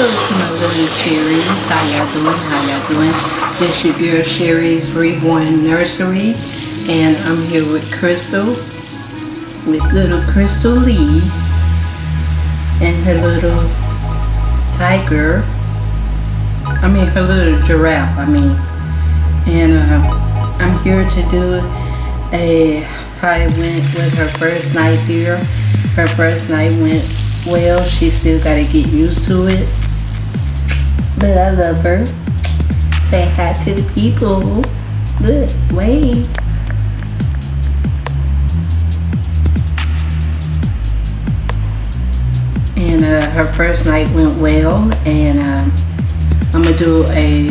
Hello to my little cherries. How y'all doing? How y'all doing? This your girl Cherries Reborn Nursery. And I'm here with Krystal. With little Krystal Lee. And her little tiger. I mean her little giraffe, I mean. And uh, I'm here to do a how it went with her first night here. Her first night went well. She still got to get used to it. But I love her. Say hi to the people. Good. Wave. And uh, her first night went well. And uh, I'm to do a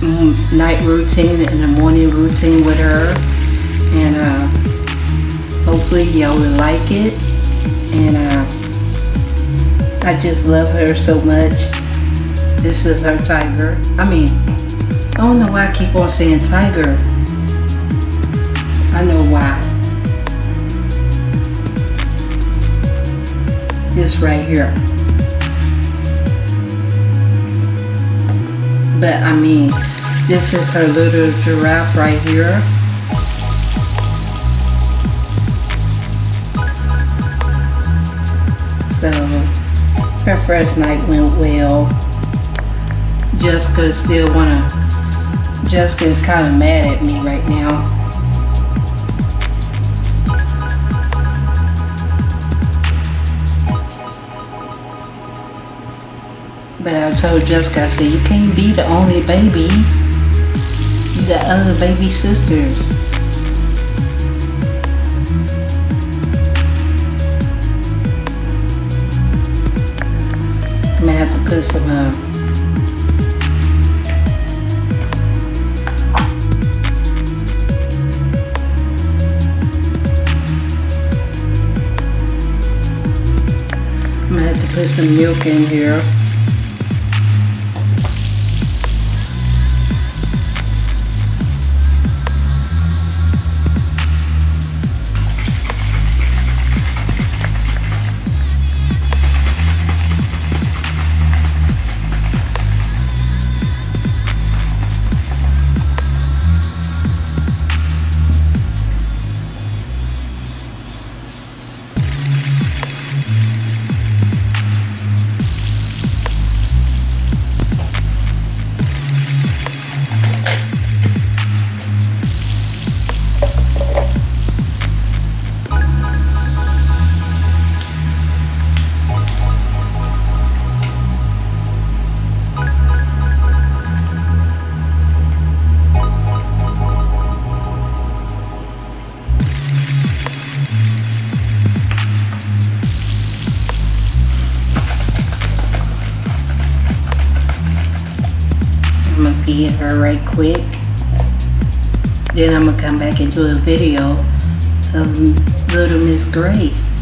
mm, night routine and a morning routine with her. And uh, hopefully y'all will like it. And uh, I just love her so much. This is her tiger. I mean, I don't know why I keep on saying tiger. I know why. This right here. But I mean, this is her little giraffe right here. So her first night went well. Jessica still wanna, Jessica's kind of mad at me right now. But I told Jessica, I said, you can't be the only baby. You got other baby sisters. I'm gonna have to put some uh, Put some milk in here. Her right quick. Then I'm gonna come back and do a video of little Miss Grace.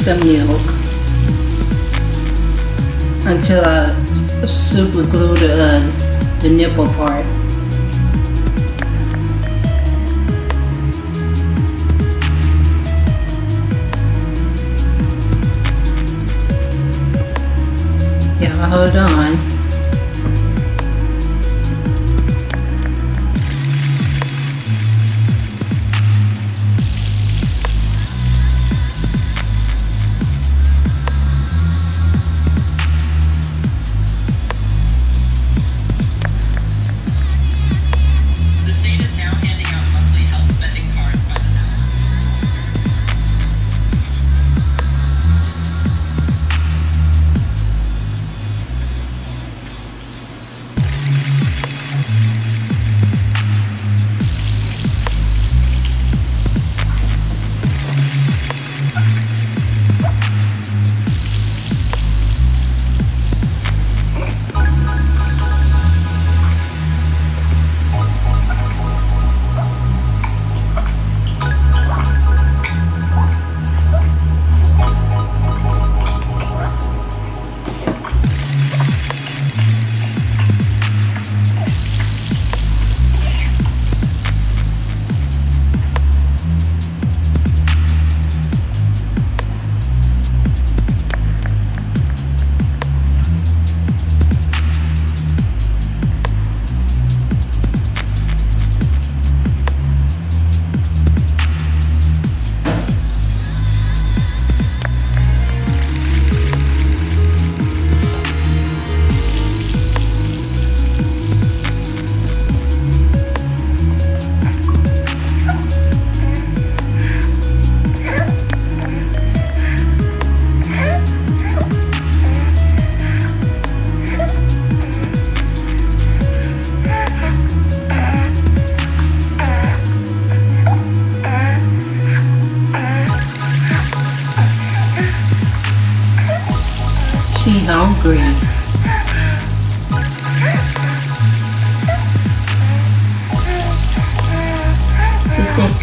some milk until I super glue the, uh, the nipple part. Yeah, hold on.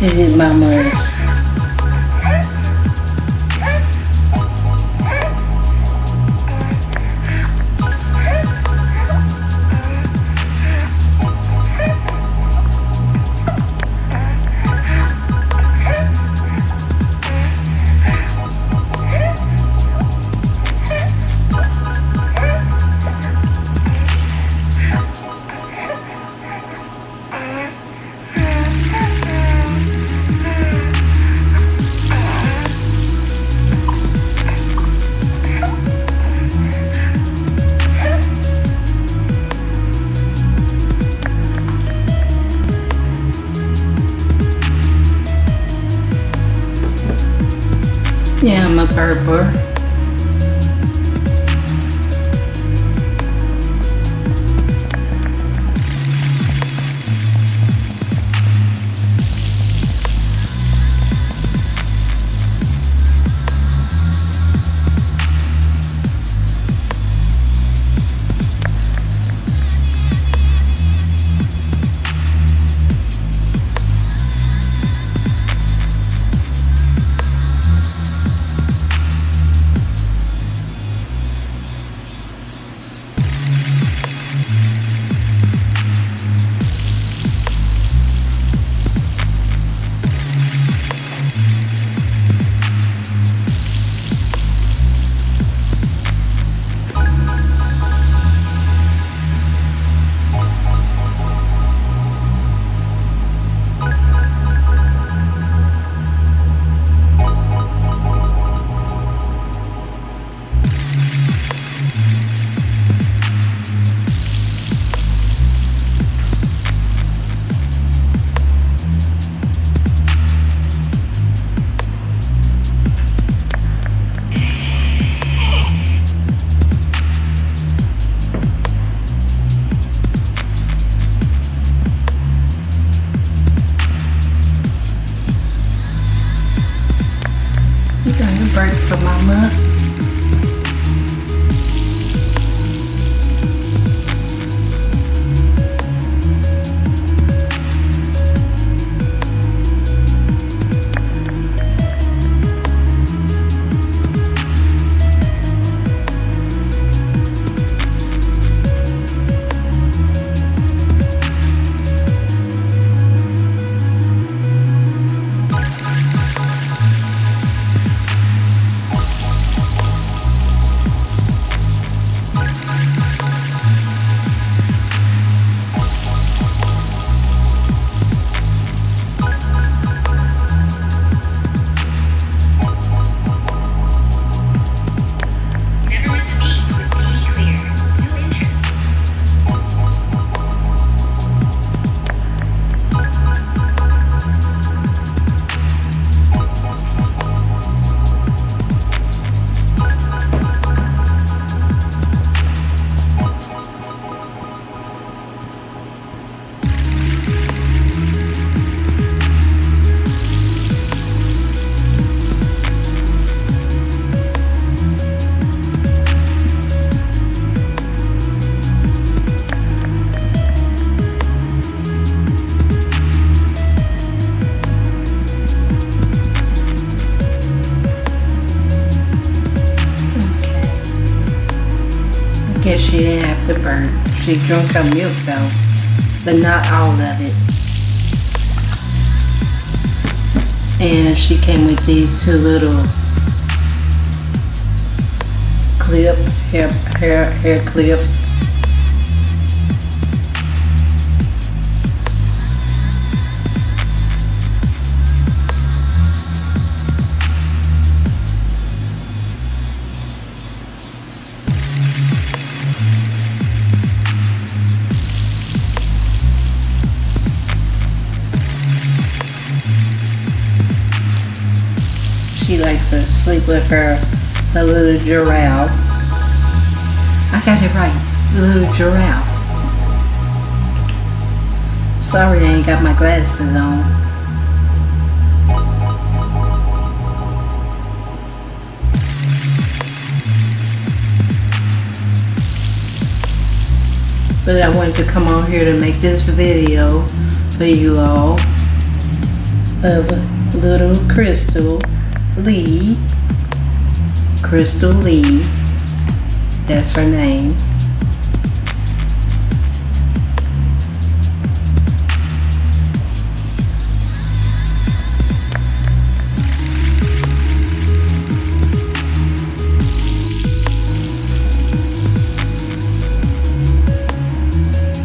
Just that good, mama. Yeah, I'm a burper. bird for mama. She drank her milk though, but not all of it. And she came with these two little clip, hair, hair, hair clips. Sleep with her, her little giraffe. I got it right, the little giraffe. Sorry I ain't got my glasses on. But I wanted to come on here to make this video for you all of little Krystal Lee. Krystal Lee. That's her name.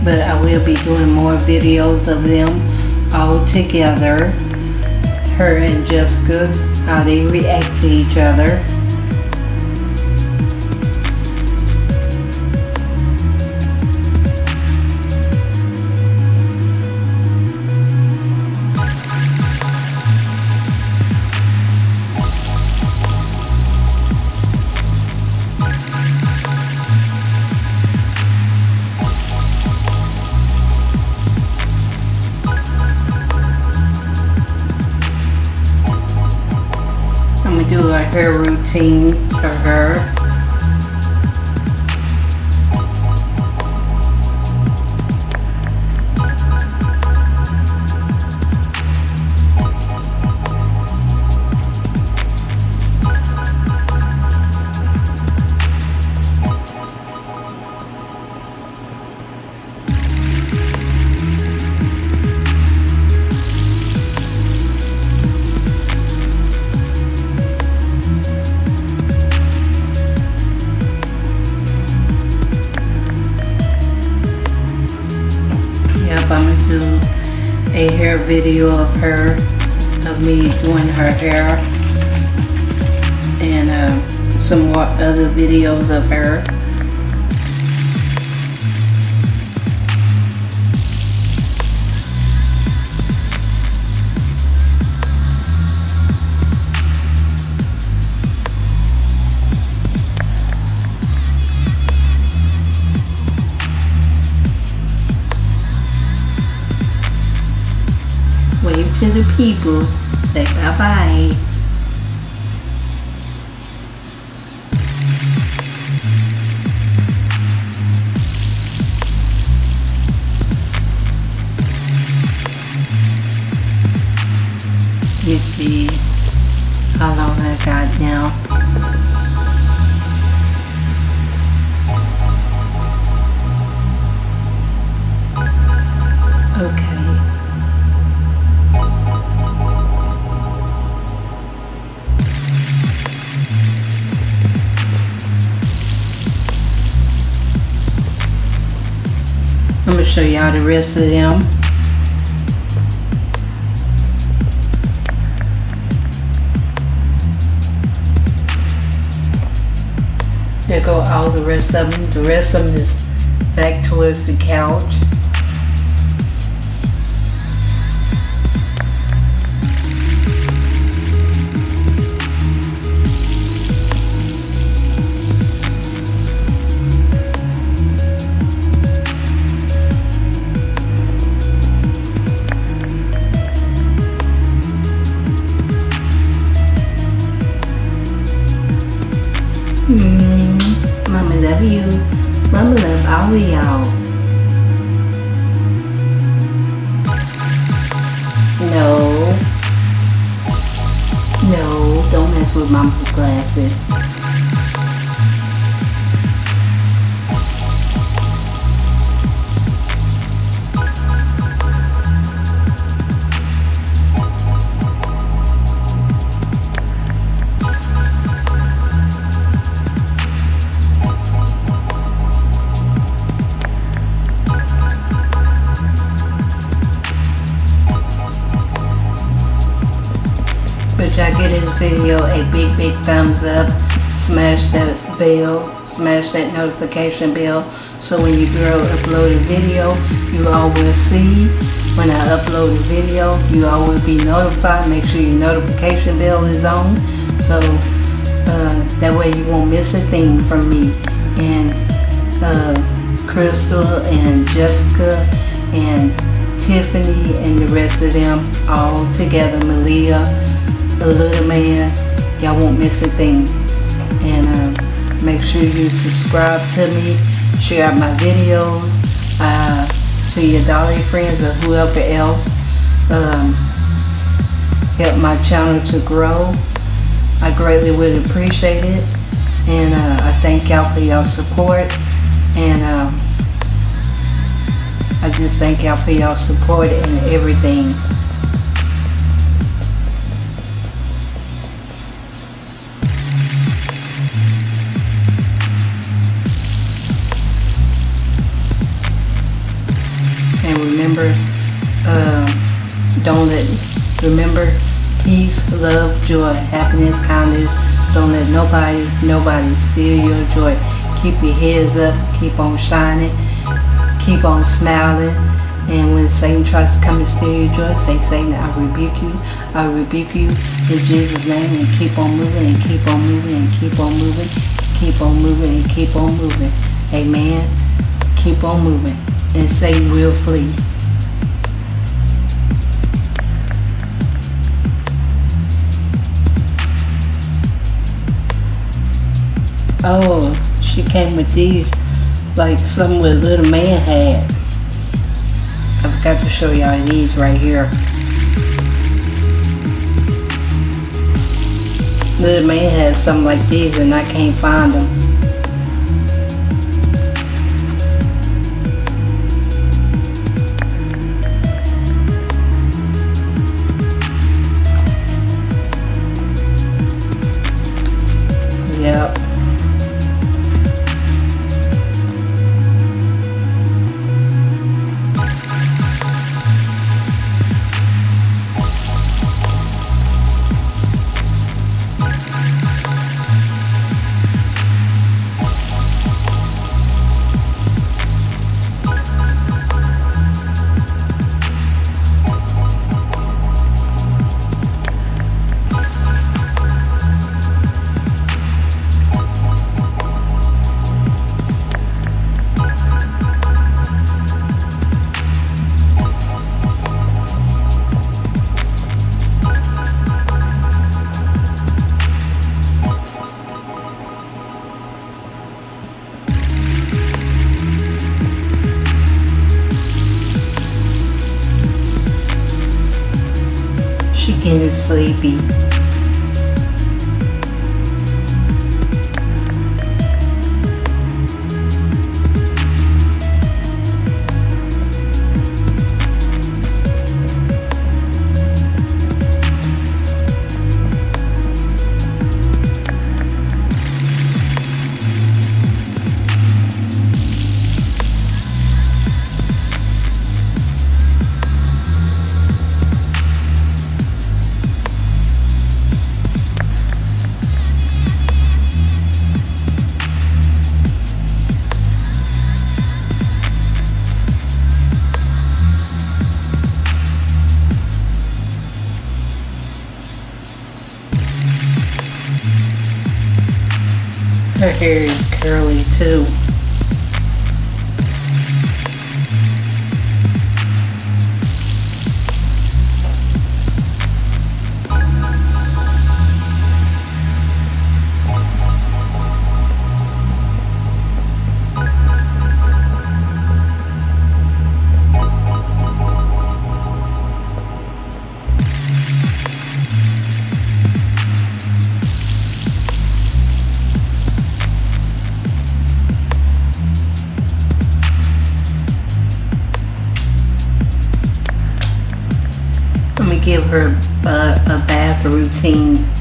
But I will be doing more videos of them all together. Her and Jessica's how they react to each other. For her. Video of her, of me doing her hair, and uh, some more other videos of her. The people. Say bye bye. You see how long I got now. Okay. Show y'all the rest of them. There go all the rest of them. The rest of them is back towards the couch. Y'all give this video a big, big thumbs up. Smash that bell, smash that notification bell. So when your girl upload a video, you all will see. When I upload a video, you all will be notified. Make sure your notification bell is on. So uh, that way you won't miss a thing from me. And uh, Krystal and Jessica and Tiffany and the rest of them all together. Malia, the little man, y'all won't miss a thing. And uh, make sure you subscribe to me, share out my videos uh, to your dolly friends or whoever else. Um, help my channel to grow. I greatly would appreciate it. And uh, I thank y'all for your support. And uh, I just thank y'all for y'all support and everything. Remember, uh, don't let, remember, peace, love, joy, happiness, kindness. Don't let nobody, nobody steal your joy. Keep your heads up, keep on shining, keep on smiling. And when Satan tries to come and steal your joy, say, Satan, I rebuke you. I rebuke you in Jesus' name and keep on moving and keep on moving and keep on moving, keep on moving and keep on moving. Amen. Keep on moving and Satan will flee. Oh, she came with these, like some with little man had. I forgot to show y'all these right here. Little man has something like these and I can't find them. Sleepy. Her bath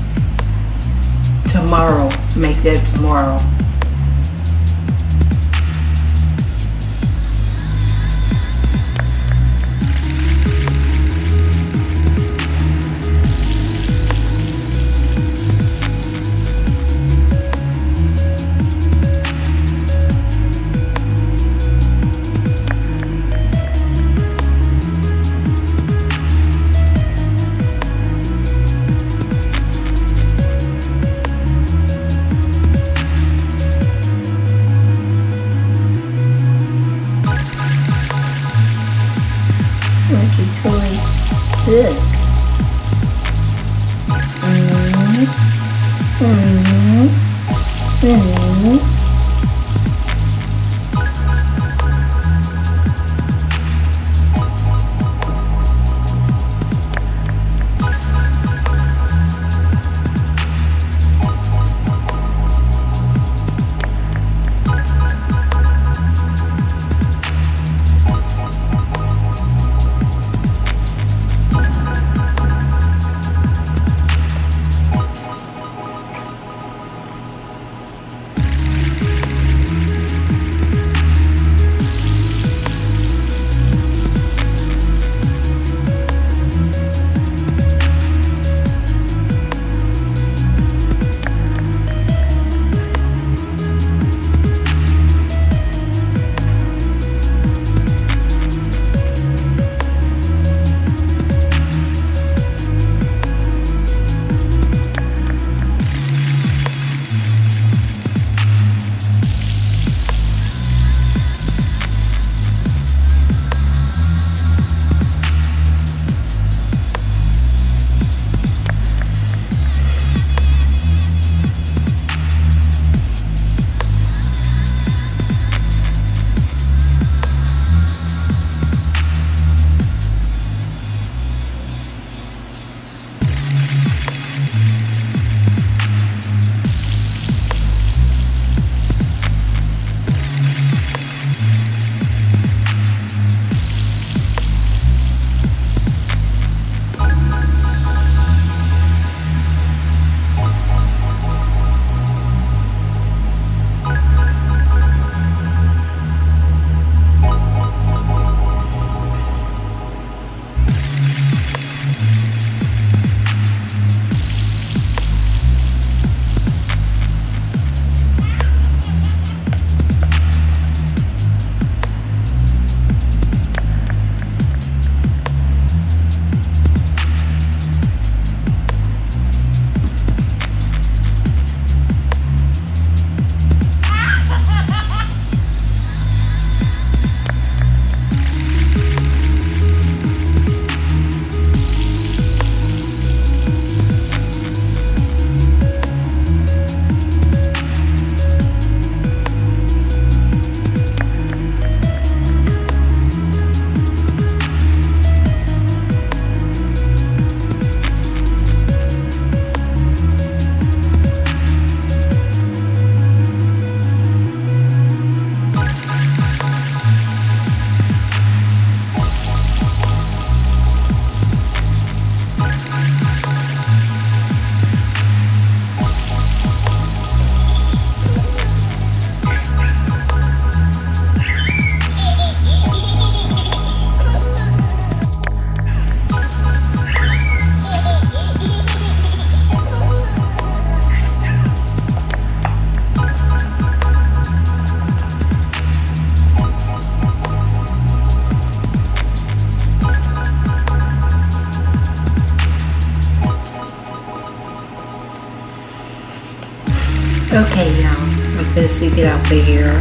sleep it out for here.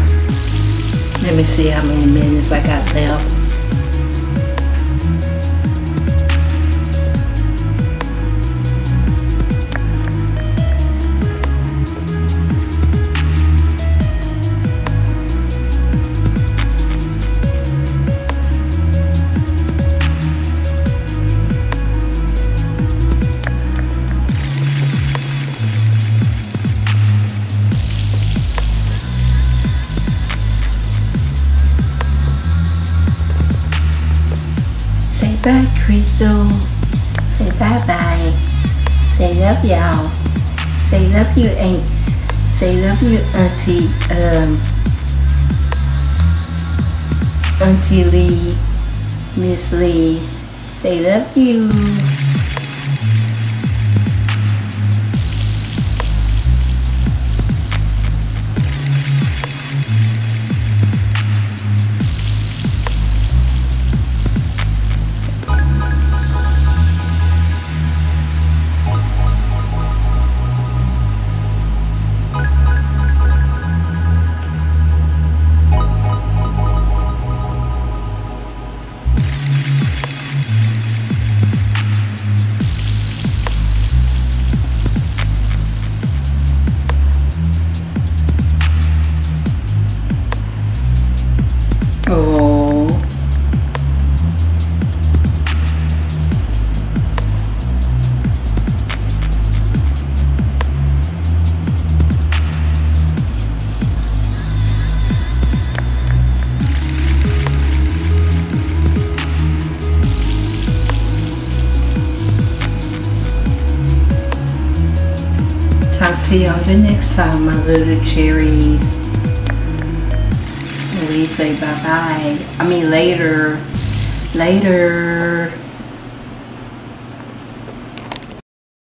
Let me see how many minutes I got left. Bye, Krystal. Say bye bye. Say love y'all. Say love you, Aunt. Say love you, Auntie. Um, Auntie Lee, Miss Lee. Say love you. The next time, my little cherries. We say bye bye. I mean later. Later.